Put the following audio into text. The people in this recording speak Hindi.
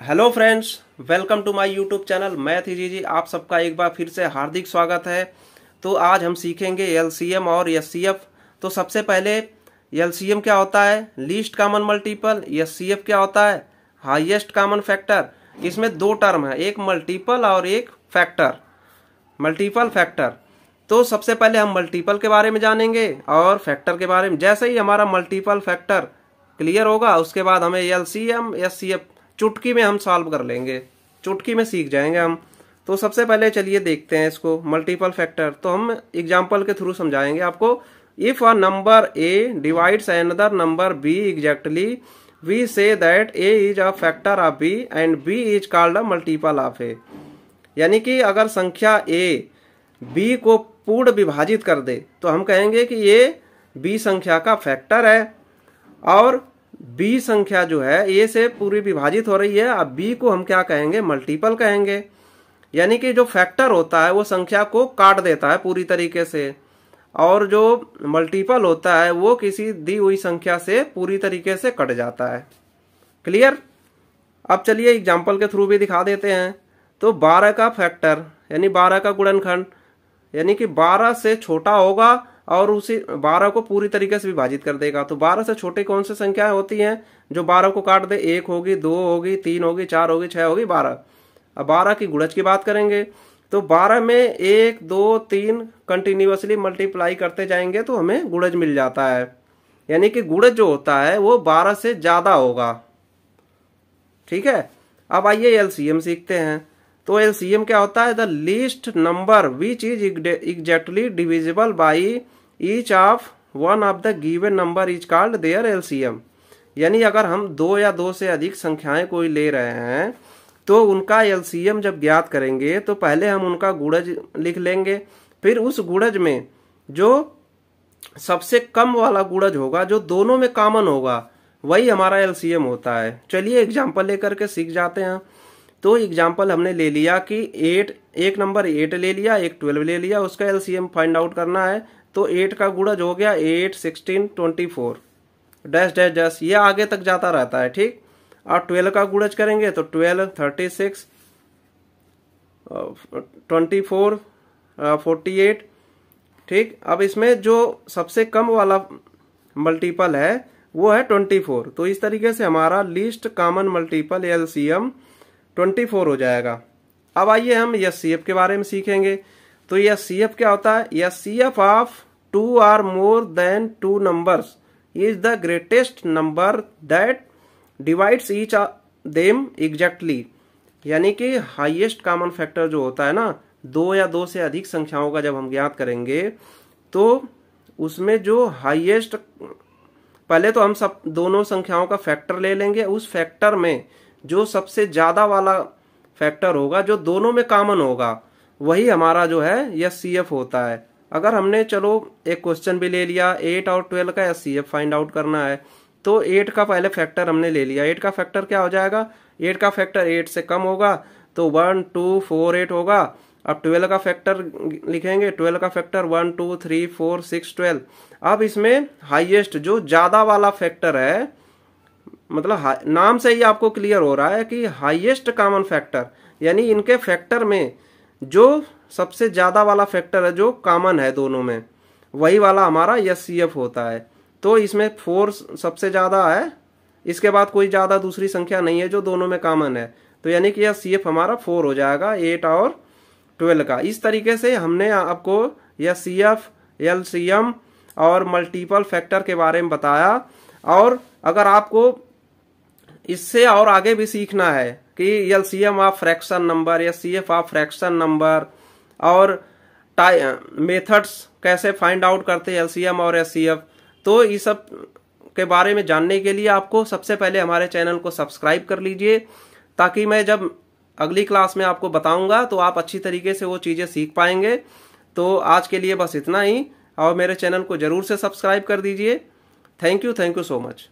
Hello friends, welcome to my YouTube channel. मैं थी जी जी आप सबका एक बार फिर से हार्दिक स्वागत है। तो आज हम सीखेंगे एलसीएम और एससीएफ। तो सबसे पहले, एलसीएम क्या होता है? लीस्ट कॉमन मल्टीपल, एससीएफ क्या होता है? Highest common factor. इसमें दो टर्म है, एक मल्टीपल और एक फैक्टर। Multiple factor. तो सबसे पहले हम मल्टीपल के बारे में जानेंगे और फैक्टर के बारे में, जैसे ही हमारा मल्टीपल फैक्टर क्लियर होगा, उसके बाद हमें L C M S C F चुटकी में हम सॉल्व कर लेंगे। चुटकी में सीख जाएँगे हम। तो सबसे पहले चलिए देखते हैं इसको मल्टीपल फैक्टर तो हम एग्ज़ाम्पल के थ्रू समझाएँगे आपको। If a number A divides another number B exactly we say that A is a factor of B and B is called a multiple of A यानी कि अगर संख्या ए बी को पूर्ण विभाजित कर दे तो हम कहेंगे कि ये बी संख्या का फैक्टर है। और बी संख्या जो है, ए से पूरी विभाजित हो रही है, अब बी को हम क्या कहेंगे? मल्टीपल कहेंगे। यानी कि जो फैक्टर होता है, वो संख्या को काट देता है पूरी तरीके से। और जो मल्टीपल होता है, वो किसी दी हुई संख्या से पूरी तरीके से कट जाता है। क्लियर? अब चलिए एग्ज़ाम्पल के थ्रू भी दिखा देते हैं। तो 12 का फैक्टर यानी 12 का गुणनखंड, यानी कि 12 से छोटा होगा और उसी 12 को पूरी तरीके से विभाजित कर देगा। तो 12 से छोटे कौन सी संख्या होती है? जो 12 को काट दे, एक होगी, दो होगी, तीन होगी, चार होगी, छह होगी, बारह। अब बारह की गुड़ज की बात करेंगे तो 12 में एक, दो, तीन कंटिन्यूसली मल्टीप्लाई करते जाएँगे तो हमें गुड़ज मिल जाता है। यानी कि गुड़ज जो होता है, वो 12 से ज़्यादा होगा। ठीक है? अब आइए एलसीएम सीखते हैं। तो एलसीएम क्या होता है? The least number which is exactly divisible by each of one of the given number is called their LCM यानी अगर हम दो या दो से अधिक संख्याएँ कोई ले रहे हैं तो उनका एलसीएम जब ज्ञात करेंगे तो पहले हम उनका गुड़ज लिख लेंगे। फिर उस गुड़ज में जो सबसे कम वाला गुड़ज होगा, जो दोनों में कॉमन होगा, वही हमारा एलसीएम होता है। चलिए एग्ज़ाम्पल लेकर के सीख जाते हैं। तो एग्ज़ाम्पल हमने ले लिया कि एट एक नंबर एट ले लिया, एक ट्वेल्व ले लिया, उसका एलसीएम फाइंड आउट करना है। तो एट का गुड़ज हो गया eight sixteen twenty four dash dash dash ये आगे तक जाता रहता है, ठीक? और ट्वेल्व का गुड़ज करेंगे तो twelve thirty six twenty four forty eight ठीक? अब इसमें जो सबसे कम वाला मल्टीपल है, वो है ट्वेंटी फोर तो इस तरीके से हमारा least common multiple L C M twenty four हो जाएगा। अब आइए हम एस सी एफ़ के बारे में सीखेंगे। तो एस सी एफ़ क्या होता है? S C F of two or more than two numbers is the greatest number that divides each them exactly यानी कि हाईएस्ट कॉमन फैक्टर जो होता है ना, दो या दो से अधिक संख्याओं का जब हम ज्ञात करेंगे तो उसमें जो हाईएस्ट पहले तो हम सब दोनों संख्याओं का फैक्टर ले लेंगे। उस फैक्टर में जो सबसे ज़्यादा वाला फैक्टर होगा, जो दोनों में कॉमन होगा, वही हमारा जो है, यह सी एफ़ होता है। अगर हमने, चलो, एक क्वेश्चन भी ले लिया एट और ट्वेल्व का एस फाइंड आउट करना है तो एट का पहले फैक्टर हमने ले लिया। एट का फैक्टर क्या हो जाएगा? एट का फैक्टर एट से कम होगा तो वन टू फोर एट होगा। अब ट्वेल्व का फैक्टर लिखेंगे ट्वेल्व का factor one two three four six twelve अब इसमें हाईएस्ट जो ज़्यादा वाला फैक्टर है मतलब नाम से ही आपको क्लियर हो रहा है कि हाईएस्ट कॉमन फैक्टर यानी इनके फैक्टर में जो सबसे ज़्यादा वाला फैक्टर है, जो कॉमन है दोनों में। वही वाला हमारा एस सी एफ़ होता है। तो इसमें फोर सबसे ज़्यादा है, इसके बाद कोई ज़्यादा दूसरी संख्या नहीं है, जो दोनों में कॉमन है। तो यानी कि यह सी एफ़ हमारा फोर हो जाएगा एट और ट्वेल्व का। इस तरीके से हमने आपको यह C F L C M और मल्टीपल फैक्टर के बारे में बताया। और अगर आपको इससे और आगे भी सीखना है कि L C M of fraction number या C F of fraction number और मेथड्स कैसे फाइंड आउट करते हैं एलसीएम और एस सी एफ़ तो इस सब के बारे में जानने के लिए आपको सबसे पहले हमारे चैनल को सब्सक्राइब कर लीजिए, ताकि मैं जब अगली क्लास में आपको बताऊँगा तो आप अच्छी तरीके से वो चीज़ें सीख पाएँगे। तो आज के लिए बस इतना ही, और मेरे चैनल को ज़रूर से सब्सक्राइब कर दीजिए। Thank you thank you so much